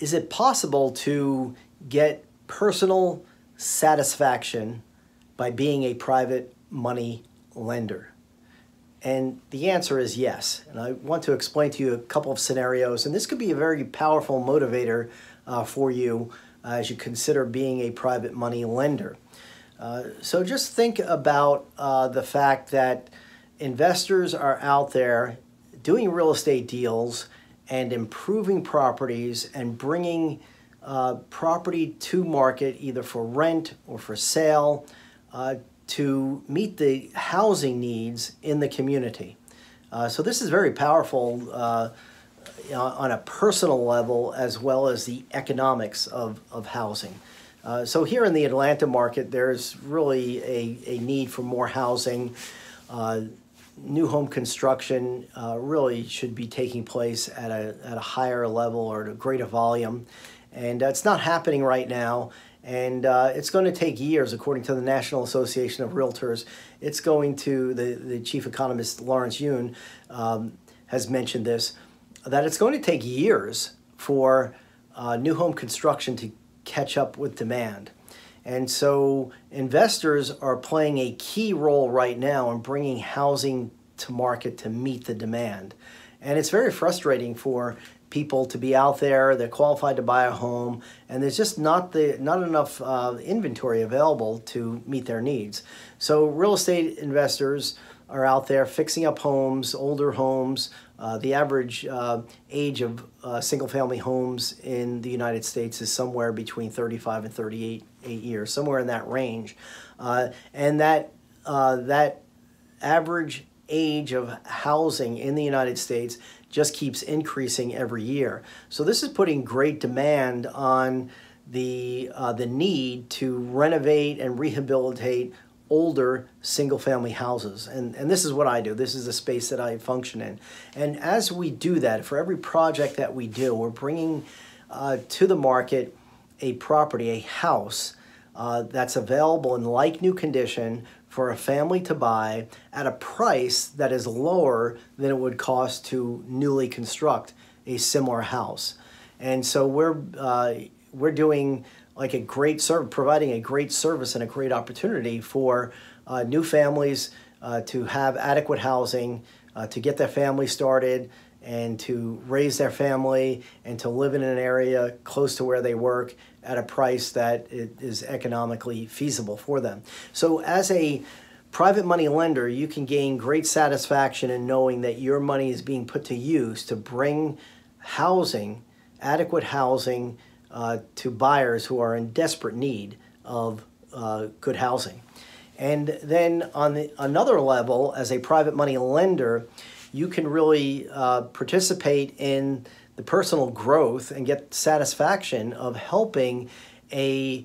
is it possible to get personal satisfaction by being a private money lender? And the answer is yes. And I want to explain to you a couple of scenarios, and this could be a very powerful motivator uh, for you uh, as you consider being a private money lender. Uh, so just think about uh, the fact that investors are out there doing real estate deals and improving properties and bringing uh, property to market either for rent or for sale uh, to meet the housing needs in the community. Uh, so this is very powerful uh, on a personal level as well as the economics of, of housing. Uh, so here in the Atlanta market, there's really a, a need for more housing. Uh, new home construction uh, really should be taking place at a, at a higher level or at a greater volume. And it's not happening right now. And uh, it's going to take years, according to the National Association of Realtors. It's going to, the, the chief economist Lawrence Yun um, has mentioned this, that it's going to take years for uh, new home construction to catch up with demand. And so investors are playing a key role right now in bringing housing to market to meet the demand. And it's very frustrating for people to be out there, they're qualified to buy a home, and there's just not the not enough uh, inventory available to meet their needs. So real estate investors are out there fixing up homes, older homes. Uh, the average uh, age of uh, single-family homes in the United States is somewhere between 35 and 38 eight years, somewhere in that range, uh, and that uh, that average age of housing in the United States just keeps increasing every year. So this is putting great demand on the the need to renovate and rehabilitate older single family houses. And, and this is what I do. This is the space that I function in. And as we do that, for every project that we do, we're bringing uh, to the market a property, a house uh, that's available in like new condition for a family to buy at a price that is lower than it would cost to newly construct a similar house. And so we're uh, we're doing like a great service, providing a great service and a great opportunity for uh, new families uh, to have adequate housing, uh, to get their family started, and to raise their family and to live in an area close to where they work at a price that is economically feasible for them. So as a private money lender, you can gain great satisfaction in knowing that your money is being put to use to bring housing, adequate housing, uh, to buyers who are in desperate need of uh, good housing. And then on the, another level, as a private money lender, you can really uh, participate in the personal growth and get satisfaction of helping a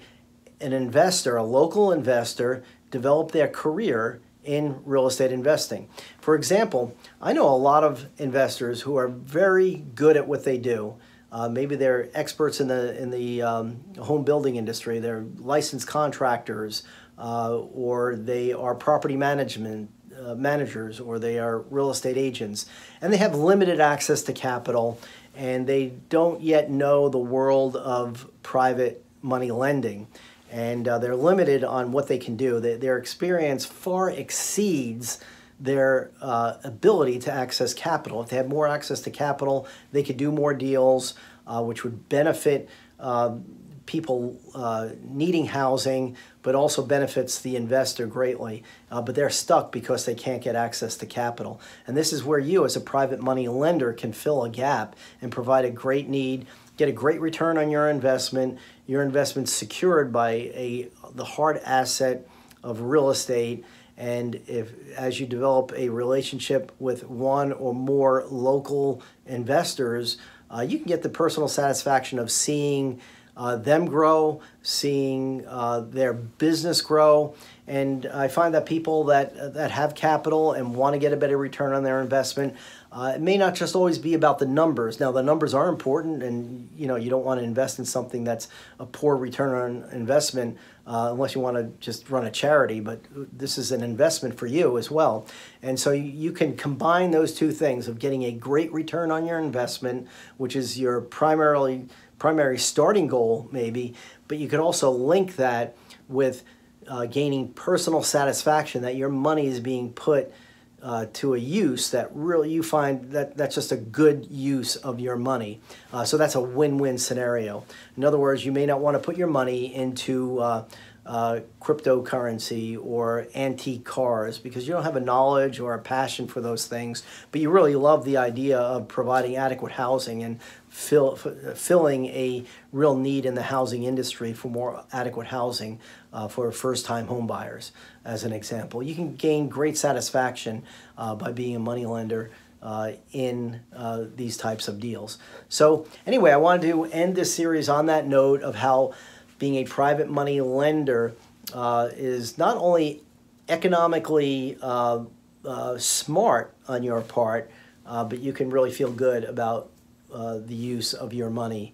an investor, a local investor, develop their career in real estate investing. For example, I know a lot of investors who are very good at what they do. Uh, maybe they're experts in the in the um, home building industry. They're licensed contractors, uh, or they are property management uh, managers or they are real estate agents and they have limited access to capital and they don't yet know the world of private money lending and uh, they're limited on what they can do. They, their experience far exceeds their uh, ability to access capital. If they had more access to capital, they could do more deals, uh, which would benefit um, people uh, needing housing, but also benefits the investor greatly. Uh, but they're stuck because they can't get access to capital. And this is where you, as a private money lender, can fill a gap and provide a great need, get a great return on your investment. Your investment secured by a the hard asset of real estate. And if as you develop a relationship with one or more local investors, uh, you can get the personal satisfaction of seeing uh, them grow, seeing uh, their business grow. And I find that people that, that have capital and want to get a better return on their investment, uh, it may not just always be about the numbers. Now, the numbers are important, and you know you don't want to invest in something that's a poor return on investment uh, unless you want to just run a charity. But this is an investment for you as well, and so you can combine those two things of getting a great return on your investment, which is your primarily primary starting goal, maybe, but you could also link that with uh, gaining personal satisfaction that your money is being put uh, to a use that really you find that that's just a good use of your money. Uh, so that's a win-win scenario. In other words, you may not want to put your money into uh, uh, cryptocurrency or antique cars because you don't have a knowledge or a passion for those things, but you really love the idea of providing adequate housing and fill, filling a real need in the housing industry for more adequate housing uh, for first-time home buyers, as an example. You can gain great satisfaction uh, by being a money lender uh, in uh, these types of deals. So anyway, I wanted to end this series on that note of how being a private money lender uh, is not only economically uh, uh, smart on your part, uh, but you can really feel good about uh, the use of your money